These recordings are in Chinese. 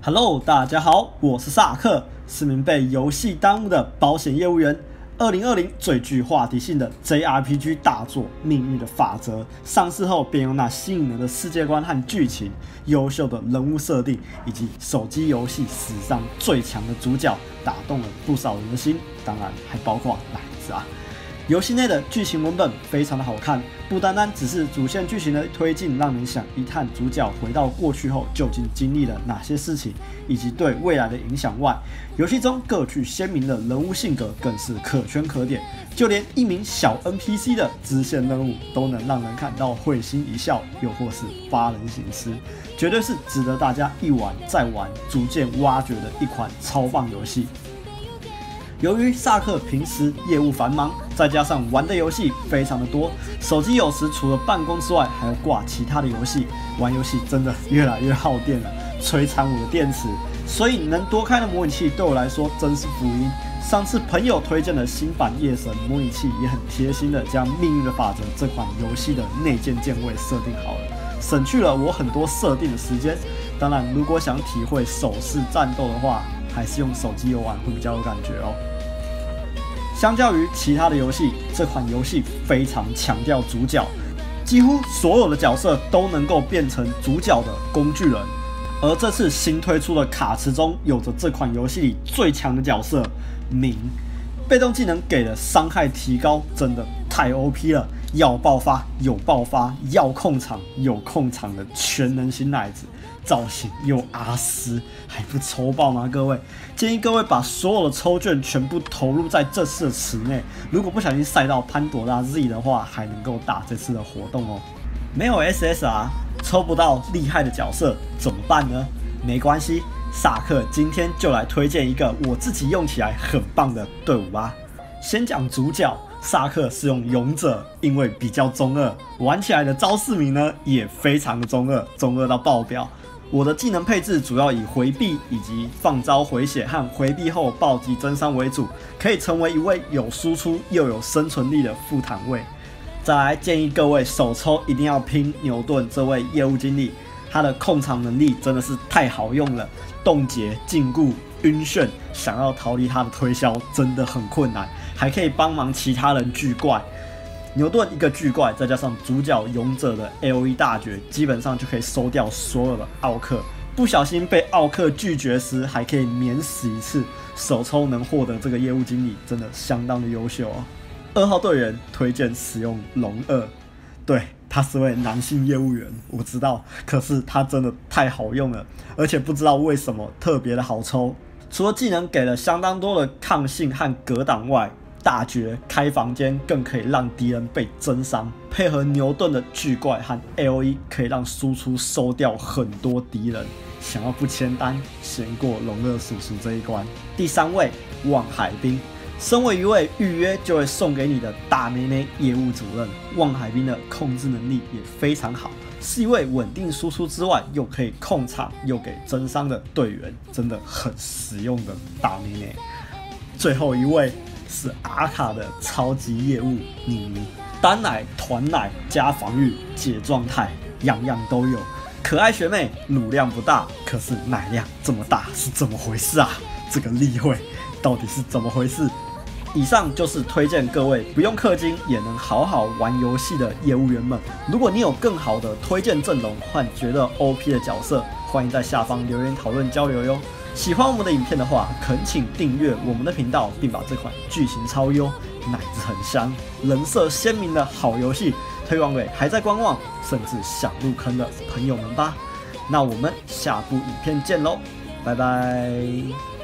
Hello，大家好，我是萨克，是名被游戏耽误的保险业务员。二零二零最具话题性的 JRPG 大作《命运的法则》上市后，便用那吸引人的世界观和剧情、优秀的人物设定，以及手机游戏史上最强的主角，打动了不少人的心。当然，还包括奶子啊！游戏内的剧情文本非常的好看，不单单只是主线剧情的推进，让人想一探主角回到过去后究竟经历了哪些事情，以及对未来的影响外，游戏中各具鲜明的人物性格更是可圈可点，就连一名小 NPC 的支线任务都能让人看到会心一笑，又或是发人省思，绝对是值得大家一玩再玩，逐渐挖掘的一款超棒游戏。由于萨克平时业务繁忙，再加上玩的游戏非常的多，手机有时除了办公之外，还要挂其他的游戏，玩游戏真的越来越耗电了，摧残我的电池。所以能多开的模拟器对我来说真是福音。上次朋友推荐的新版夜神模拟器也很贴心的将《命运的法则》这款游戏的内建键位设定好了，省去了我很多设定的时间。当然，如果想体会手势战斗的话，还是用手机游玩会比较有感觉哦。相较于其他的游戏，这款游戏非常强调主角，几乎所有的角色都能够变成主角的工具人。而这次新推出的卡池中，有着这款游戏里最强的角色明，被动技能给的伤害提高真的太 OP 了，要爆发有爆发，要控场有控场的全能型奶子。造型又阿斯，还不抽爆吗？各位，建议各位把所有的抽券全部投入在这次的池内。如果不小心晒到潘朵拉 Z 的话，还能够打这次的活动哦。没有 SSR，抽不到厉害的角色怎么办呢？没关系，萨克今天就来推荐一个我自己用起来很棒的队伍吧。先讲主角，萨克是用勇者，因为比较中二，玩起来的招式名呢也非常的中二，中二到爆表。我的技能配置主要以回避以及放招回血和回避后暴击增伤为主，可以成为一位有输出又有生存力的副坦位。再来建议各位手抽一定要拼牛顿这位业务经理，他的控场能力真的是太好用了，冻结、禁锢、晕眩，想要逃离他的推销真的很困难，还可以帮忙其他人拒怪。牛顿一个巨怪，再加上主角勇者的 L E 大绝，基本上就可以收掉所有的奥克。不小心被奥克拒绝时，还可以免死一次。首抽能获得这个业务经理，真的相当的优秀哦。二号队员推荐使用龙二，对，他是位男性业务员，我知道，可是他真的太好用了，而且不知道为什么特别的好抽。除了技能给了相当多的抗性和格挡外，大绝开房间更可以让敌人被增伤，配合牛顿的巨怪和 L E 可以让输出收掉很多敌人。想要不签单，先过龙乐叔叔这一关。第三位望海冰，身为一位预约就会送给你的大妹妹业务主任，望海滨的控制能力也非常好，是一位稳定输出之外又可以控场又给增伤的队员，真的很实用的大妹妹。最后一位。是阿卡的超级业务，妮妮，单奶、团奶加防御解状态，样样都有。可爱学妹，乳量不大，可是奶量这么大，是怎么回事啊？这个例会到底是怎么回事？以上就是推荐各位不用氪金也能好好玩游戏的业务员们。如果你有更好的推荐阵容或觉得 OP 的角色，欢迎在下方留言讨论交流哟。喜欢我们的影片的话，恳请订阅我们的频道，并把这款剧情超优、奶子很香、人设鲜明的好游戏推广给还在观望甚至想入坑的朋友们吧。那我们下部影片见喽，拜拜。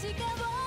どっ